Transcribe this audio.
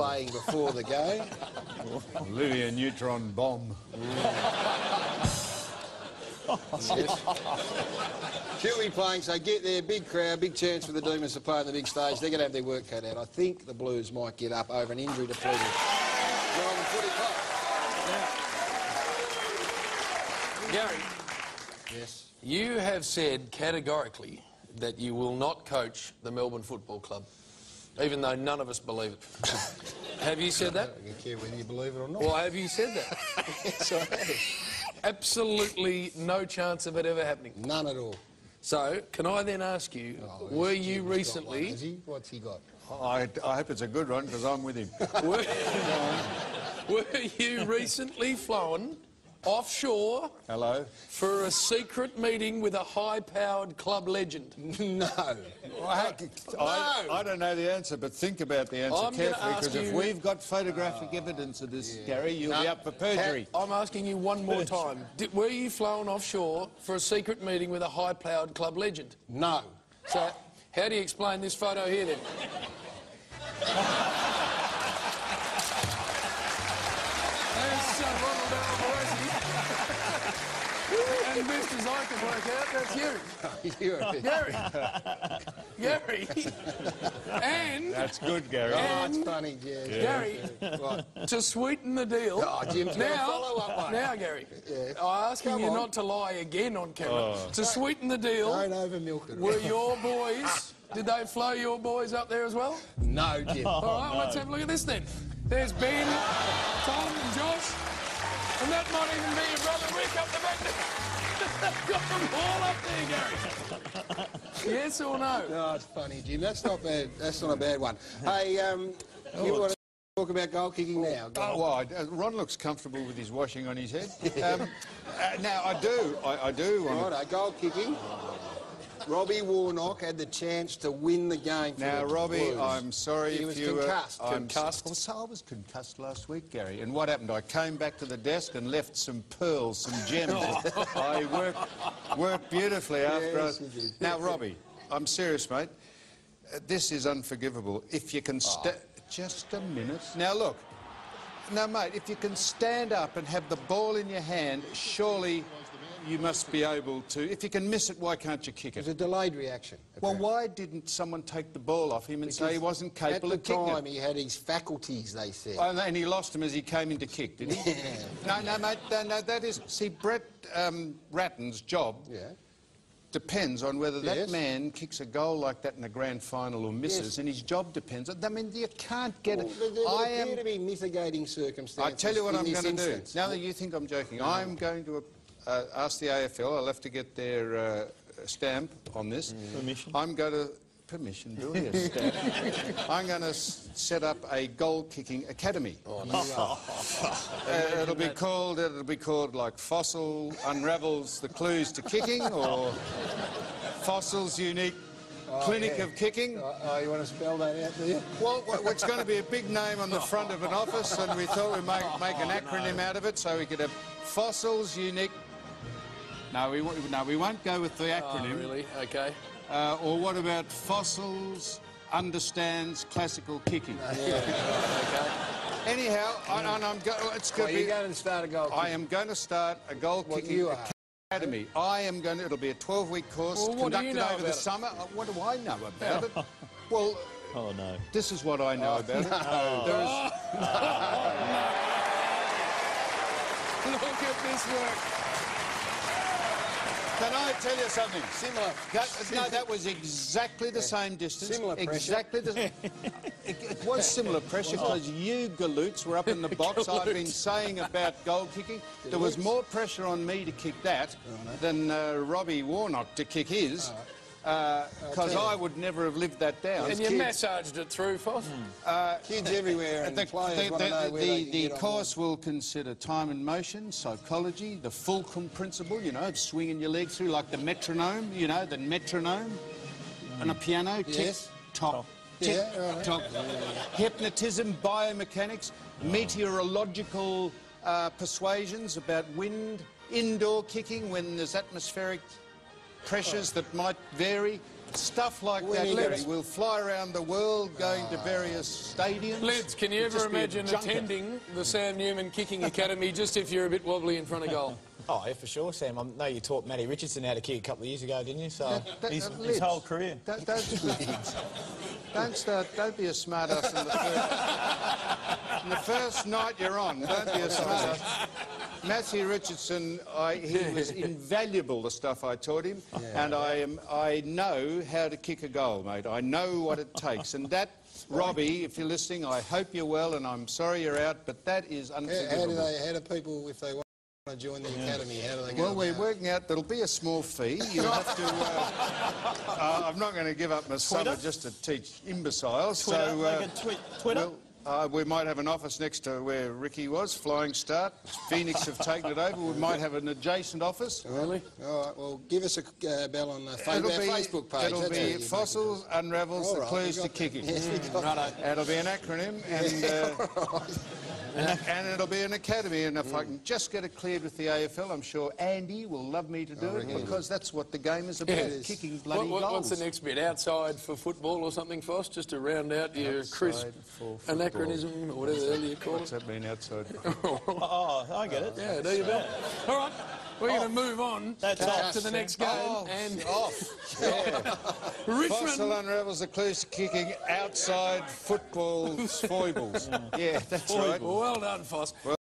playing before the game. Olivia Neutron Bomb. She'll playing, so get there, big crowd, big chance for the Demons to play on the big stage. They're going to have their work cut out. I think the Blues might get up over an injury to Melbourne Footy Club. Garry, Yes. you have said categorically that you will not coach the Melbourne Football Club, even though none of us believe it. have you said that? I don't care whether you believe it or not. Well, have you said that? yes, I have. Absolutely no chance of it ever happening. None at all. So, can I then ask you, Oh, were Jim's you got one, recently, has he? What's he got? I, I hope it's a good one because I'm with him. were, were you recently flown offshore Hello? for a secret meeting with a high-powered club legend? no. I, I, I don't know the answer, but think about the answer I'm carefully because if we've got photographic evidence of this, Garry, you'll be up for perjury. I'm asking you one more time. Did, were you flown offshore for a secret meeting with a high-powered club legend? No. So, how do you explain this photo here then? I can work out, that's you. You're a. Garry. Garry. and, That's good, Garry. Oh, it's funny, Jim. Garry, What? to sweeten the deal. Oh, Jim's got a now, follow-up one. now, Garry, Yeah. I'm asking Come you on. not to lie again on camera. Oh. To sweeten the deal, Don't over milk it. were your boys, did they flow your boys up there as well? No, Jim. All right, let's have a look at this then. There's Ben, Tom, and Josh. And that might even be your brother Rick up the back there. They've got them all up there, Garry. yes or no? No, it's funny, Jim. That's not bad. That's not a bad one. Hey, um, you want to talk about goal kicking now? Go Oh, well, I- uh, Ron looks comfortable with his washing on his head. Um, uh, now, I do, I, I do want Righto, goal kicking. Robbie Warnock had the chance to win the game for Now, the Robbie, Blues. I'm sorry He if was you were... concussed. I'm Concussed. Well, so I was concussed last week, Gary. And what happened? I came back to the desk and left some pearls, some gems. I worked, worked beautifully after Yes, I... you did. Now, Robbie, I'm serious, mate. Uh, this is unforgivable. If you can... sta- Just a minute. Now, look. Now, mate, if you can stand up and have the ball in your hand, surely you must be able to... If you can miss it, why can't you kick It was a delayed reaction. Well, why didn't someone take the ball off him and say he wasn't capable of kicking? At the time, it? he had his faculties, they said. Oh, and he lost him as he came into kick, did he? no, no, mate, no, no, that is... See, Brett um, Ratten's job yeah. depends on whether that Yes. man kicks a goal like that in the grand final or misses, Yes. and his job depends. On. I mean, you can't get Well, it. there, there I appear am... to be mitigating circumstances I tell you what I'm going to do. Now that you think I'm joking, I'm going to uh, ask the AFL. I'll have to get their uh, stamp on this. Permission. I'm going to permission, do. Yes. I'm going to set up a goal kicking academy. Oh Uh, it'll be called. It'll be called like Fossil unravels the clues to kicking, or Fossil's unique clinic yeah. of kicking. Oh, oh, you want to spell that out, do you? Well, it's going to be a big name on the front of an office, and we thought we'd make, make an acronym out of it so we could have Fossils Unique. No, we, won't- no, we won't go with the acronym. Oh, acronym. really? Okay. Uh, or what about Fossils Understands Classical Kicking? Anyhow, I, and I'm go- it's Well, going to you're be. going to start a goal I kicking. am going to start a goal What kicking you are. academy. I am going to. It'll be a 12-week course Well, what do you conducted know over the it? summer. Uh, What do I know about it? Well, Oh, no. this is what I know about it. There is, Look at this work. Can I tell you something? Similar. That, no, that was exactly the same distance. Similar pressure. Exactly the it, it was similar pressure because you galoots were up in the box. I've been saying about goal kicking. There was more pressure on me to kick that than uh, Robbie Warnock to kick his. Uh, uh, because tell you. I would never have lived that down. And you massaged it through, Foss? Hmm. Uh, kids everywhere and The, players the- want to know the- where the- they can the get on course will consider time and motion, psychology, the Fulcrum principle, you know, of swinging your legs through like the metronome, you know, the metronome on a piano. Tick, Yes. tock, tick, Yeah, right. tock. Hypnotism, biomechanics, meteorological uh, persuasions about wind, indoor kicking when there's atmospheric pressures that might vary, stuff like We that, Garry. We'll fly around the world going to various stadiums. Lids, can you It'll ever just be a imagine attending the Sam Newman Kicking Academy just if you're a bit wobbly in front of goal? Oh, yeah, for sure, Sam. I know you taught Matty Richardson how to kick a couple of years ago, didn't you? So That- His, uh, his whole career. Don't, don't, don't start. Don't be a smart ass in the first. In the first night you're on, don't be a smart ass. Matthew Richardson, I, he was invaluable. The stuff I taught him, and I am. I know how to kick a goal, mate. I know what it takes, and that. Robbie, if you're listening, I hope you're well, and I'm sorry you're out, but that is How, how unforgivable. do they? How do people, if they want to join the academy, how do they go? Well, we're about it? working out there'll be a small fee. You'll have to. Uh, uh, I'm not going to give up my summer just to teach imbeciles. Twitter, so, they uh, can tweet, Twitter. well, uh, we might have an office next to where Ricky was, Flying Start. Phoenix have taken it over. We might have an adjacent office. Really? All right. Well, give us a uh, bell on the fa- our It'll be, Facebook page. it'll That's be you it. Fossils, Unravels, All the Clues to. Kicking. Yes, we got. It'll be an acronym, and, uh, and it'll be an academy. And if I can just get it cleared with the AFL, I'm sure Andy will love me to do it because that's what the game is about: Yeah. kicking bloody What, what, goals. what's the next bit? Outside for football or something, Foss? Just to round out your crisp Outside for football. Anachronism or whatever the hell you call What's it. that mean outside? oh, I get it. Yeah, do you bet. All right, we're going to move on That's uh, off, to the next game. Oh, and off. Yeah. Fossil Richmond. unravels the clues to kicking outside football foibles. Yeah, that's right. Well done, Foss.